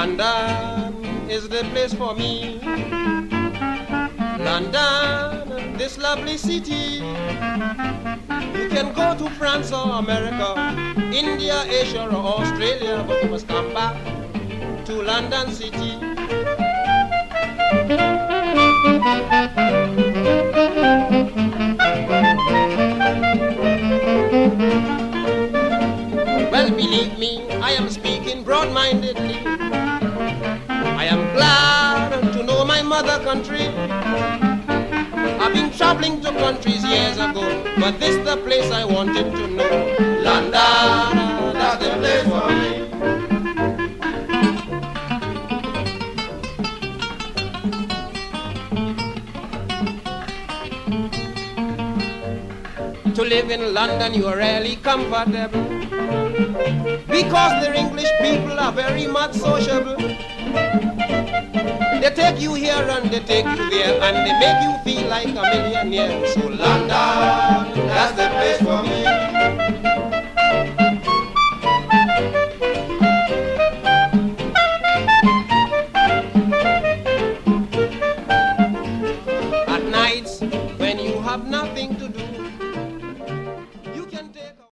London is the place for me. London, this lovely city. You can go to France or America, India, Asia or Australia, but you must come back to London City. Well, believe me, I am speaking broad-mindedly. Mother country. I've been traveling to countries years ago, but this the place I wanted to know. London, that's the place for me. To live in London, you are really comfortable. Because the English people are very much sociable take you here and they take you there and they make you feel like a millionaire. So London, that's the place for me. At nights, when you have nothing to do.